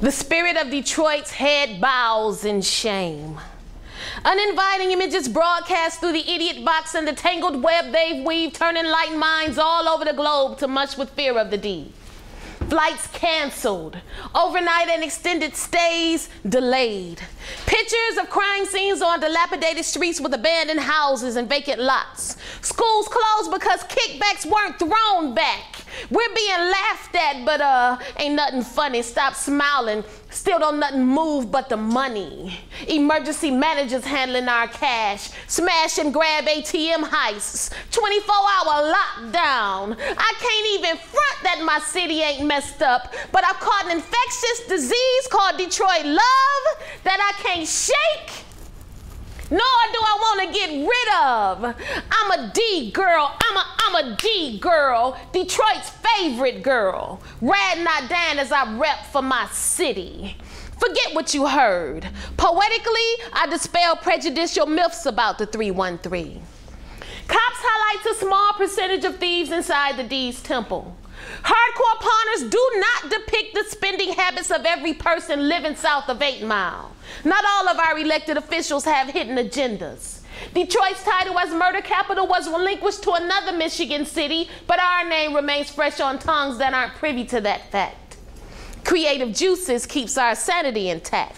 The spirit of Detroit's head bows in shame. Uninviting images broadcast through the idiot box and the tangled web they've weaved, turning light minds all over the globe to mush with fear of the deed. Flights canceled, overnight and extended stays delayed. Pictures of crime scenes on dilapidated streets with abandoned houses and vacant lots. Schools closed because kickbacks weren't thrown back. We're being laughed at, but uh, ain't nothing funny. Stop smiling. Still don't nothing move but the money. Emergency managers handling our cash. Smash and grab ATM heists. 24 hour lockdown. I can't even front that my city ain't messed up, but I've caught an infectious disease called Detroit love that I can't shake nor do I want to get rid of. I'm a D girl. I'm a I'm a D girl. Detroit's favorite girl. Rad not down as I rep for my city. Forget what you heard. Poetically, I dispel prejudicial myths about the 313. Cops highlights a small percentage of thieves inside the D's temple. Hardcore pawners do not depict the spending habits of every person living south of 8 Mile. Not all of our elected officials have hidden agendas. Detroit's title as murder capital was relinquished to another Michigan city, but our name remains fresh on tongues that aren't privy to that fact. Creative juices keeps our sanity intact.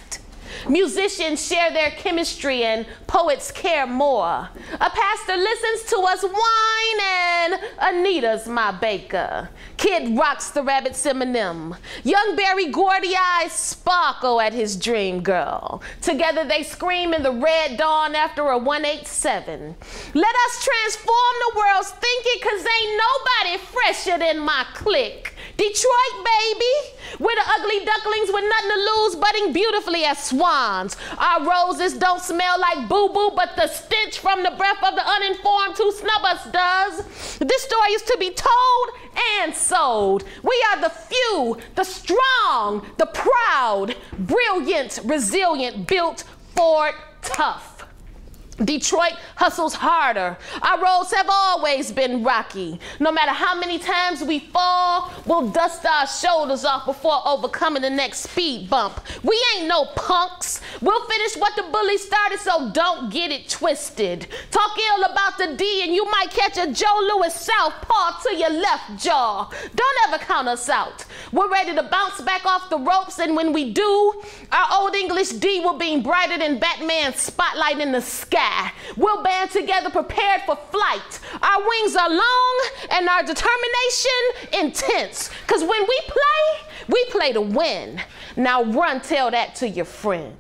Musicians share their chemistry and poets care more. A pastor listens to us whine and Anita's my baker. Kid rocks the rabbit Eminem. Young Berry Gordy eyes sparkle at his dream girl. Together they scream in the red dawn after a 187. Let us transform the world's thinking cause ain't nobody fresher than my clique. Detroit, baby. Ugly ducklings with nothing to lose, budding beautifully as swans. Our roses don't smell like boo-boo, but the stench from the breath of the uninformed who snub us does. This story is to be told and sold. We are the few, the strong, the proud, brilliant, resilient, built, for tough. Detroit hustles harder. Our roads have always been rocky. No matter how many times we fall, we'll dust our shoulders off before overcoming the next speed bump. We ain't no punks. We'll finish what the bully started, so don't get it twisted. Talk ill about the D and you might catch a Joe Louis southpaw to your left jaw. Don't ever count us out. We're ready to bounce back off the ropes, and when we do, our old English D will beam brighter than Batman's spotlight in the sky. We'll band together prepared for flight. Our wings are long and our determination intense. Because when we play, we play to win. Now run tell that to your friend.